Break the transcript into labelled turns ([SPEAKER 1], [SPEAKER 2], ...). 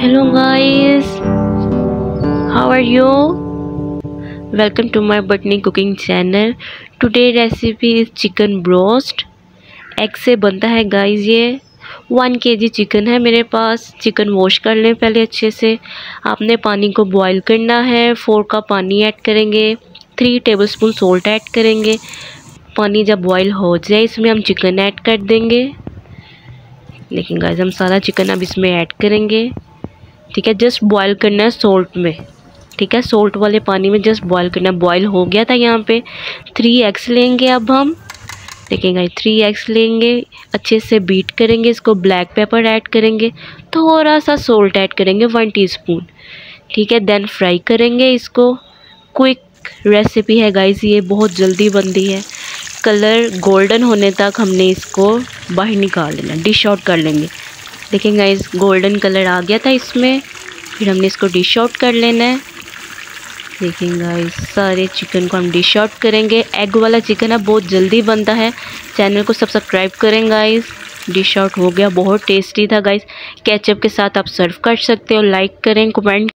[SPEAKER 1] hello, guys. How are you? Welcome to my botany cooking channel. Today recipe is chicken broast. Egg से बनता है guys ये. One के जी chicken है मेरे पास. चिकन वॉश कर लें पहले अच्छे से. आपने पानी को बॉईल करना है. फोर का पानी ऐड करेंगे. थ्री टेबलस्पून सोल्ट ऐड करेंगे. पानी जब बॉईल हो जाए, इसमें हम चिकन ऐड कर देंगे. लेकिन गाइस हम सारा चिकन अब इसमें ऐड करेंगे. ठीक है जस्ट बॉयल करना है सोल्ट में। ठीक है सोल्ट वाले पानी में जस्ट बॉयल करना है। बॉईल हो गया था यहाँ पे। थ्री एग्स लेंगे अब हम। देखें गाइस थ्री एग्स लेंगे। अच्छे से बीट करेंगे, इसको ब्लैक पेपर ऐड करेंगे। थोड़ा सा सोल्ट ऐड करेंगे वन टीस्पून ठीक है देन फ्राई करेंगे इसको। क्विक रेसिपी है गाइस ये बहुत जल्दी बनती है। कलर गोल्डन होने तक हमने इसको बाहर निकाल लेना डिश आउट कर लेंगे। देखें गाइज़ गोल्डन कलर आ गया था इसमें। फिर हमने इसको डिश आउट कर लेना है। देखें गाइस सारे चिकन को हम डिश आउट करेंगे। एग वाला चिकन है बहुत जल्दी बनता है। चैनल को सब्सक्राइब करें गाइज़ डिश आउट हो गया, बहुत टेस्टी था गाइज़ केचप के साथ आप सर्व कर सकते हो लाइक करें कमेंट